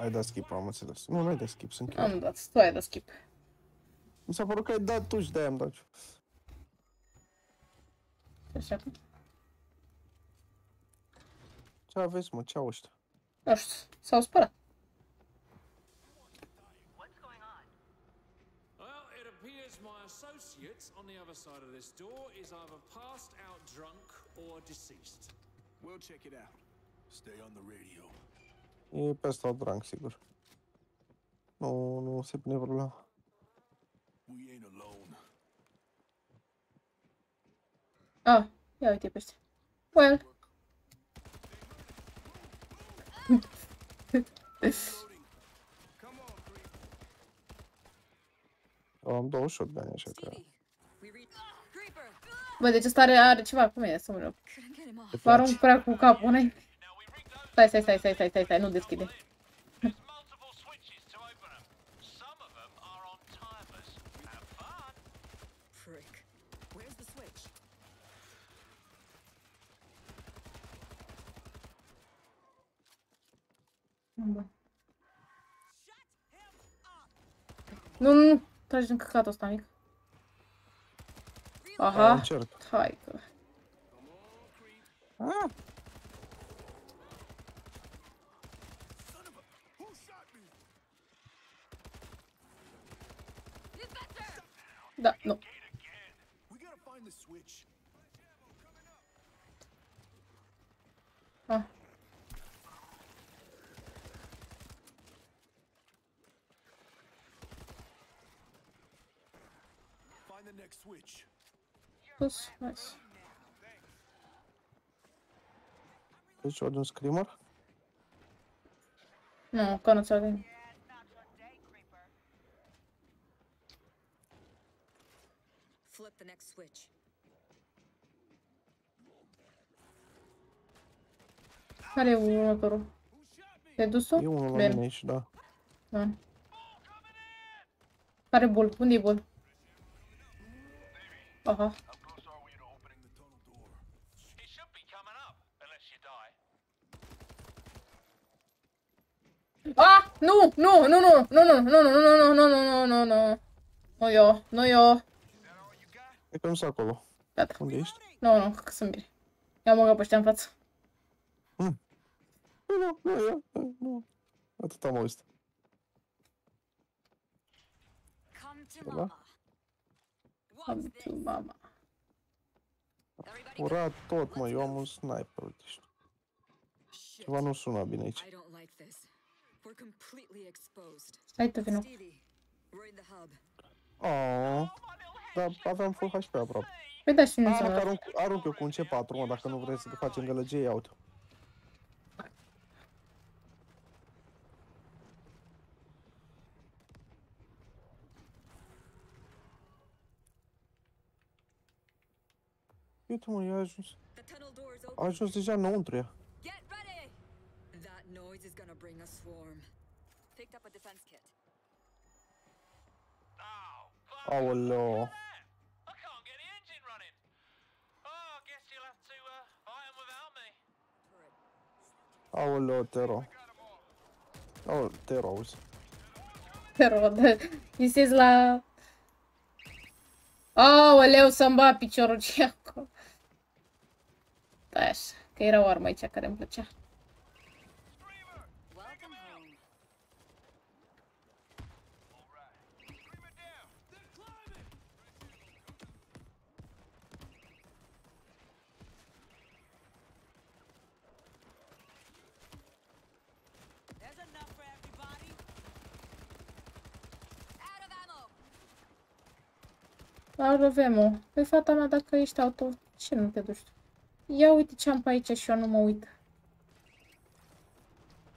Ai dat skip, am înțeles. Nu, nu ai dat skip, sunt chiar. Am dat, tu ai dat skip. Mi s-a părut că ai dat tu și de-aia am dat. Așa că, Ce aveți, mă, ce au ăștia? nu știu, s-au spărat. Well, it appears my associate on the other side of this door is either passed out drunk or deceased. We'll check it out. Stay on the radio. E pe asta drang, sigur. Nu, nu se pune problema. We ain't alone. Ah, ia uite pe ăștia. Well. Eu am două shotgun așa că... We reach. Creeper! Bă, deci ăsta are, are ceva cu mine, să mă rog. Couldn't get him off. Te Vă arunc place. prea cu capul înainte. Sai, sai, sai, sai, sai, sai, sai. Não desquida. Ну, подожди, какая-то станет. Ага. Черт. Хайка. Find the next switch. Sus, nice. Deci ori un screamer? Nu, că nu ți-o din. Flip the next switch. Care e următorul? Te-ai dus tu? E unul la Bine. mine aici, da. Da. Care bul? Unde e bul? Aha. How close are we to opening the tunnel door? It should be coming up, unless you die. Ah! Nu! Nu! Nu! Nu! Nu! Nu! Nu! Nu! Nu! Nu! Nu! Nu! Nu! Nu! Nu eu! Nu eu! E că nu sunt acolo. Gata. Unde ești? Nu, nu, că sunt bine. I-am băgat pe ăștia în față. Nu, nu, nu, eu, nu. Atât am auzit. Come to Hola. mama. Am What's this? tu, mama. Everybody Furat tot, mă, eu am un sniper, uite știu. Shit. Ceva nu sună bine aici. I don't like this. We're completely exposed. Stai tu, vino. Stevie, we're in the hub. Oh, dar aveam full HP aproape. Păi da, și nu Ah, s-a că arunc, arunc eu cu un C4, mă, dacă nu vreți să facem gălăgie, ia Então, я just... I just is an entre. Get ready! That noise is gonna bring a swarm. Picked up a defense kit. Oh, oh hello. I can't get the engine running. Oh, I guess you'll have to uh, buy them without me. Oh, hello, Tero. Oh, Teros. Tero, this is la... Oh, hello, somebody, picture of Da, așa, că era o armă aici care îmi plăcea. Avemo, pe fata mea dacă ești auto, ce nu te duci tu? Ia uite ce am pe aici și eu nu mă uit.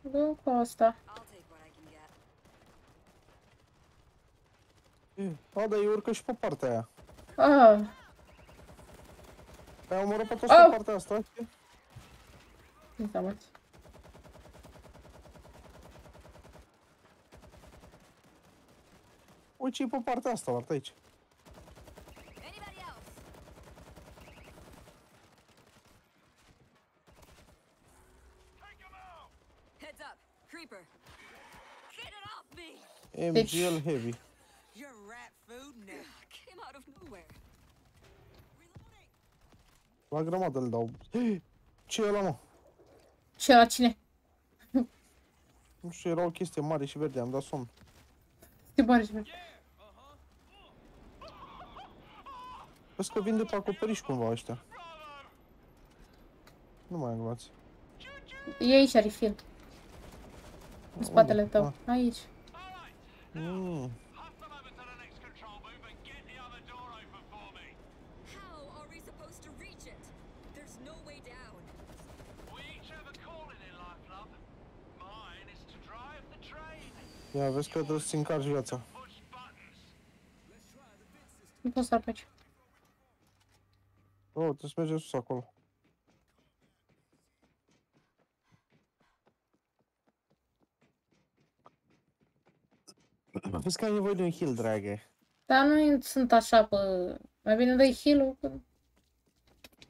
Dă cu asta. I'll take what I can get. E, A, dar e urcă și pe partea aia. Ah, Ai omorât pe toți Au! pe partea asta. știi? uite mă. Uite ce e pe partea asta, arată aici. Out of nowhere. La grămadă îl dau. Ce e ăla, mă? Ce la cine? Nu știu, era o chestie mare și verde, am dat somn. Ce bani și bani. Vezi că vin de pe acoperiș cumva ăștia. Nu mai agloați. E aici, refill. În spatele Unde? tău. Ah. Aici. Mm. Huff them over to the next control booth and get the other door open for me. How are we supposed to reach it? There's no way down. We each have a calling in life, love. Mine is to drive the train, Ia, vezi că trebuie să-ți încarci viața. push buttons. Nu pot să ar. Oh, trebuie să mergem sus acolo. Vezi că ai nevoie de un heal, dragă. Dar nu sunt așa pe... Mai bine dai heal-ul când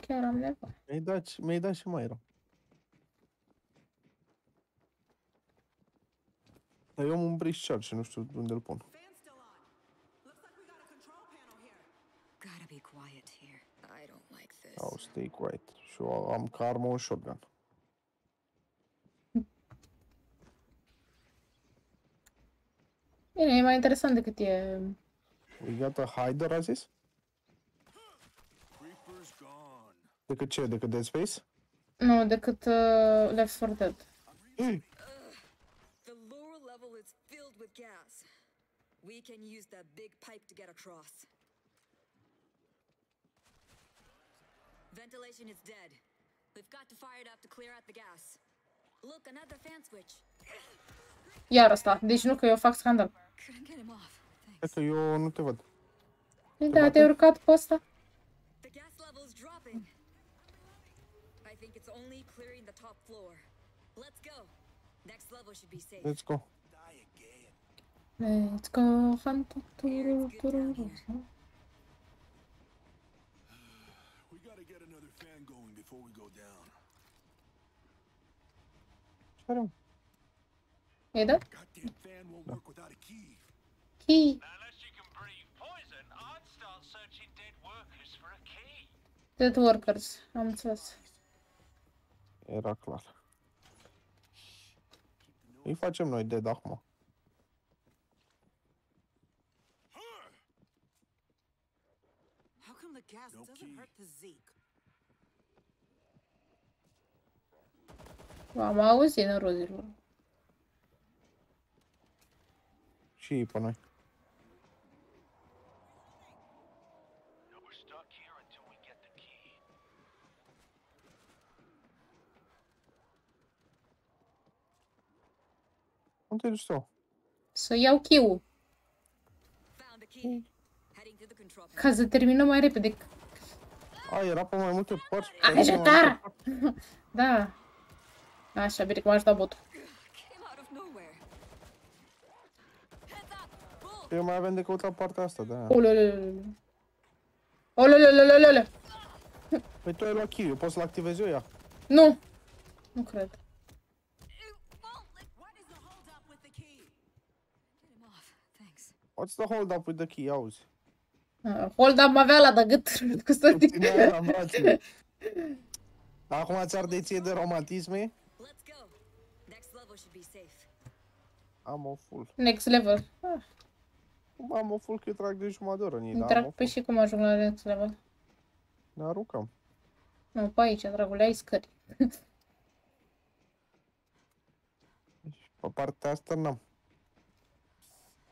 chiar am nevoie. Mi-ai dat, și- mi-ai dat și mai rău. Dar eu am un bridge charge și nu știu unde îl pun. Fan's still on. Looks like we got a control panel here. Gotta be quiet here. I don't like this. Au, stay quiet. Și eu am ca armă un shotgun. Bine, e mai interesant decât e... We got a hider, a zis? Creeper's gone. Decât ce? Decât Dead Space? Nu, decât uh, Left 4 Dead. The lower level is filled with gas. We can use that big pipe to get across. Ventilation is dead. We've got to fire it up to clear out the gas. Look, another fan switch. Iar asta. Deci nu că eu fac scandal. Couldn't get him off. Cred Thanks. că eu nu te văd. Păi da, te-ai urcat pe ăsta? The gas level is dropping. I think it's only clearing the top floor. Let's go. Next level should be safe. Let's go. Die again. Let's go hunt. Turu, turu, turu. We gotta get another fan going before we go down. Ce are, mă? E dat? Goddamn fan won't work without a key. Key. Unless you can breathe poison, I'd start searching dead workers for a key. Dead Workers. Am înțeles. Era clar. Îi facem noi dead acum. How come the gas No doesn't key. hurt the Zeke? Am auzit nerozilor. Și ei pe noi. We're stuck here until we get the key. Unde te duci tu? Să iau key Found the key. Heading to the control panel. ca să terminăm mai repede. A, era pe mai multe părți. pe Așa, mai da! multe părți. Da. Așa, bine că m-a ajutat botul. Came out of nowhere. Heads up! Bull! Eu mai avem de căutat partea asta, da. Ololololol. Olololololol. Păi tu ai luat kill, eu pot să-l activez eu ea. Nu. Nu cred. What's the hold up with the key, auzi? Uh, Hold up avea la de gât cu stătii. Ținea la brațe. Acum ți arde ție de romantisme? Let's go. Next level should be safe. Am o full. Next level. Ah, Cum am o full că eu trag de jumătate de oră în ei, îmi dar am o trag pe full. și cum ajung la next level. Ne aruncăm. Nu, pe aici, dragule, ai scări. Pe partea asta n-am.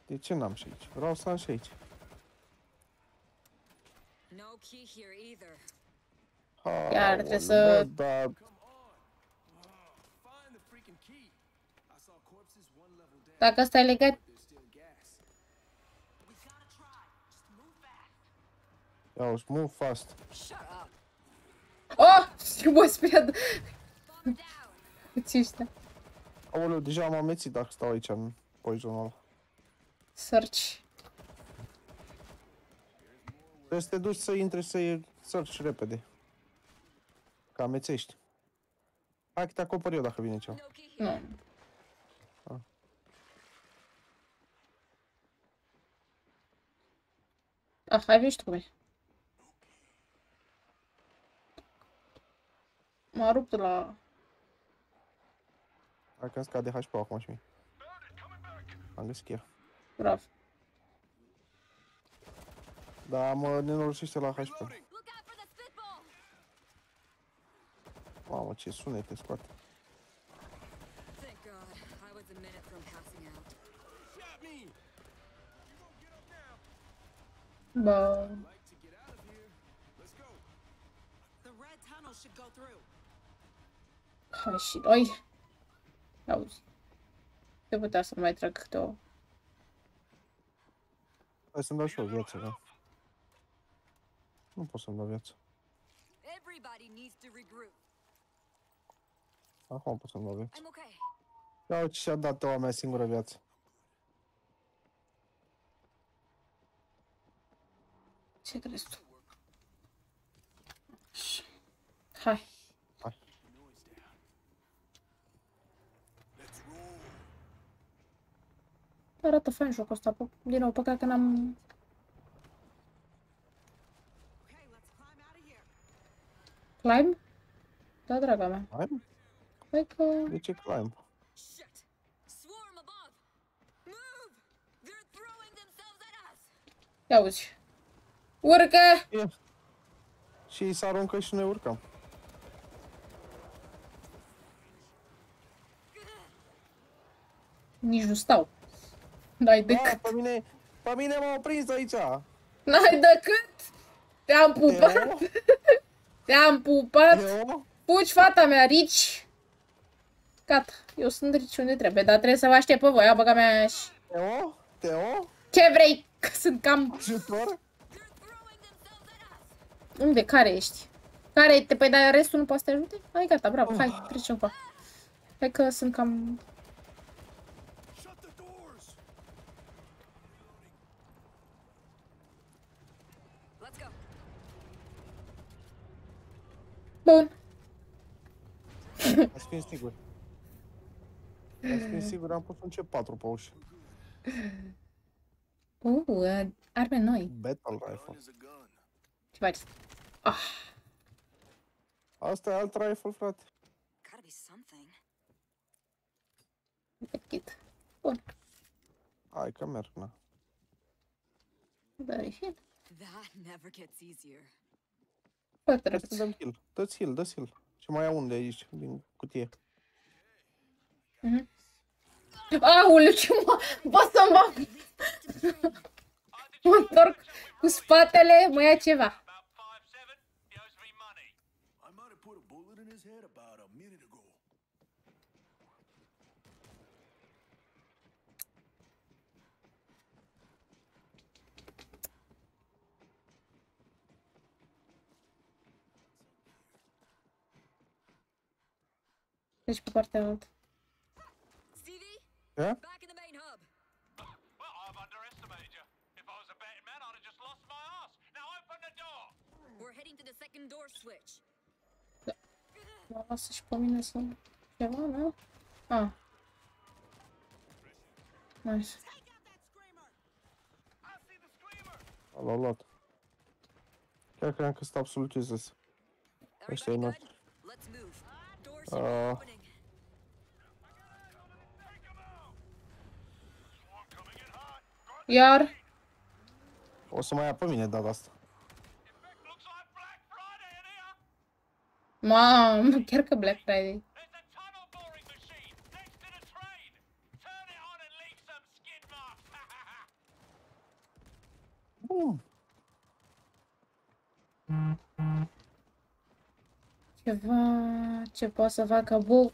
De ce n-am și aici? Vreau să am și aici. No key here either. Iar trebuie Aoleu, să- bă, Dar Find the freaking key. I saw corpses one level down. Dacă asta e legat... There's still gas. We gotta try. Just move fast. Ia uzi, move fast. Shut up. Oh! Ce mă speed! Bomb down. Uți ăștia. Aoleu, deja m-am mețit dacă stau aici în poisonul ăla. Search. Trebuie să te duci să intri să search repede. Că amețești. Hai că te acopăr eu dacă vine ceva. Nu. Ah. ah, hai vii și tu cu mine. M-a rupt la... Hai că îmi scade HP acum și mie. Am găsit chiar. Grav. Da, mă nenorociște la HP. Look out for the spitball! Mamă, ce sunete scoate. Thank God. I was a minute from passing out. Shot me! Bă... Like to get out of here. Let's go. The red tunnel should go through. Hai și noi. Auzi. Se putea să mai trag câte o... Hai să-mi dau și eu viață, da. Nu pot să-mi dau viață. Everybody needs to regroup. Acum pot să-mi dau viață. I'm okay. Ia uite și-a dat o mea singură viață. Ce crezi tu? Așa. Hai. Arată fain jocul ăsta. Pă- Din nou, păcat că n-am... Okay, let's climb out of here. Climb? Da, draga mea. Hai, Hai că... de ce climb? Shit! Swarm above! Move! They're throwing themselves at us! Ia uzi. Urcă! Ia. Și îi se aruncă și noi urcăm. Nici nu stau. N-ai Da, decât. pe mine, pe mine m-au prins aici. N-ai decât. Te-am pupat. Eu? Te-am pupat. Eu? Fugi, fata mea, rici. Gata. Eu sunt rici unde trebuie, dar trebuie să vă aștept pe voi, a băga mea și... Teo? Teo? Ce vrei? Că sunt cam... Ajutor? They're throwing themselves at us! Unde? Care ești? Care e? Păi dar restul nu poate să te ajute? Hai, gata, bravo, hai, trecem cu Hai că sunt cam... Shut the doors. Let's go. Bun. Hai să fim siguri. Hai să fim siguri, am pus un C4 pe ușă. Uh, uh, arme noi. Battle rifle. Is a gun. Ce faci? Ah, Asta e alt rifle, frate. Gotta be something. medkit. Bun. Hai că merg, na. Dar e heal. That never gets easier. Foarte Hai să răpuț. dăm heal. Dă-ți heal, dă-ți heal. Și mai ia unde aici, din cutie. Aoleu, ce mă... Bă, să mă... Mă întorc cu spatele, mă ia ceva. Door switch. Mă lasă și pe mine să... Ceva, nu? Ah. Nice. Take out that screamer! I see the screamer. Uh. opening. Iar... O să mai ia pe mine data asta. Looks like Black Friday in here. Mamă, chiar că Black Friday. There's a Ceva ce poate să facă bum.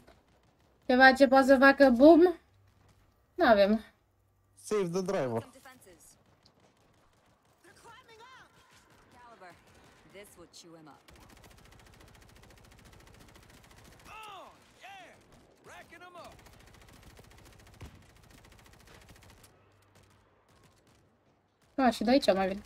Ceva ce poate să facă bum. N-avem. Save the driver. Some defenses. They're climbing up! Caliber. This will chew him up. Oh, yeah! Racking them up. A, și de aici mai vine.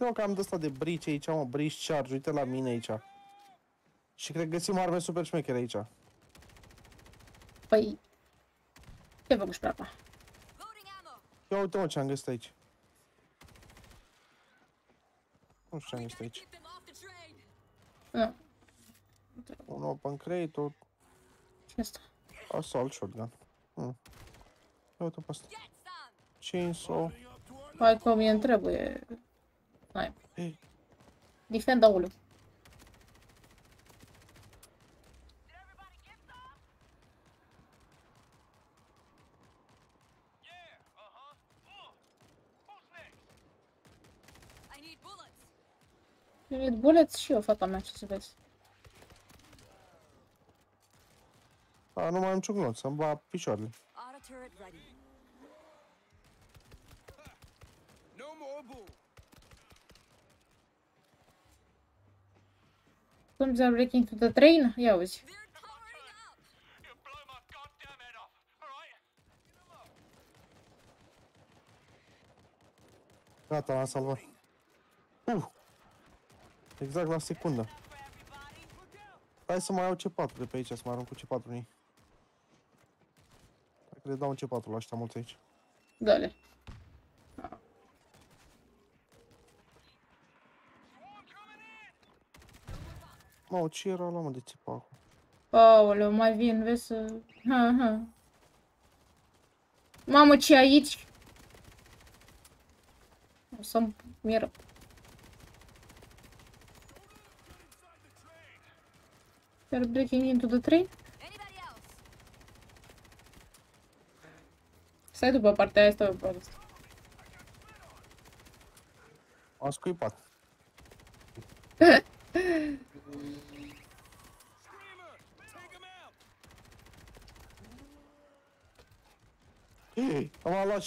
Uite mă că am de ăsta de brici aici, mă, brici charge, uite la mine aici. Și cred că găsim arme super șmechere aici. Păi... Ce fac și pe apa? Loading ammo. Ia uite mă ce am găsit aici. Nu știu ce am We găsit gotta aici. keep them off the train. Nu. Un open crate, o Ce asta? assault shotgun. Hmm. Ia uite pe asta. Get some. Chainsaw. Hai că mie îmi trebuie... Hai. Ei. Defend aulu. Yeah, uh-huh. Oh, what's next? I need bullets. You need bullets și eu, fata mea, ce să vezi. A, nu mai am niciun glonț, să-mi va picioarele. Auto turret ready. No more bull. Up. You blow my goddamn head off, alright? Gata, l-am salvat. Uh! Exact la secundă. Hai să mai iau C4 de pe aici, să mai arunc cu C4 în ei. Dacă le dau un C4 la ăștia mulți aici. Mă, ce era la mă de țipa? Aoleu, mai vin, vezi să... Ha, ha. Mamă, ce aici? O să-mi miră. They're breaking into the train? Stai tu pe partea aia, stai pe partea asta. Am scuipat.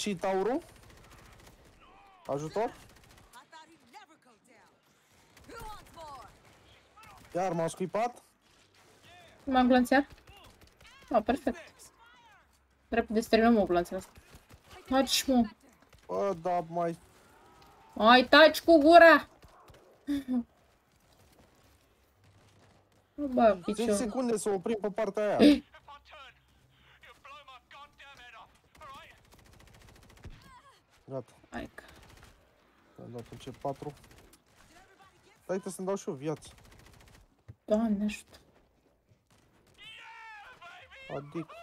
Down. Who wants more? Iar m-am scuipat. M-am glanțeat? Ah, perfect. Repede să terminăm o glanțele asta. Taci, mă. Bă, da, mai... Ai, taci cu gura! Nu bag 10 picior. secunde să oprim pe partea aia. Gata, Hai că... am dat un C4. Stai, trebuie să-mi dau și eu viață. Doamne ajută. Adică...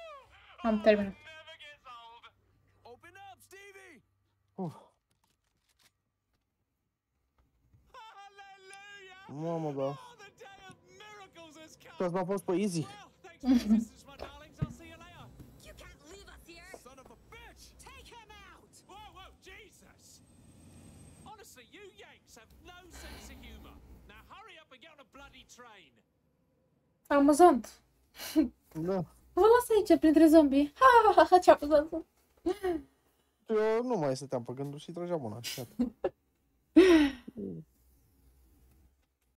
Am terminat. Never gets old. Open up, Stevie! Uf, Hallelujah! mamă, da. Oh, the day of miracles has come. Asta m-a fost pe easy. You Yanks have no sense of humour. Now hurry up and get on a bloody train. Amuzant. Da. Vă las aici, printre zombie. Ha, ha, ha, ha, ce amuzant. sunt. Eu nu mai stăteam pe gânduri și trăgeam una. Gata.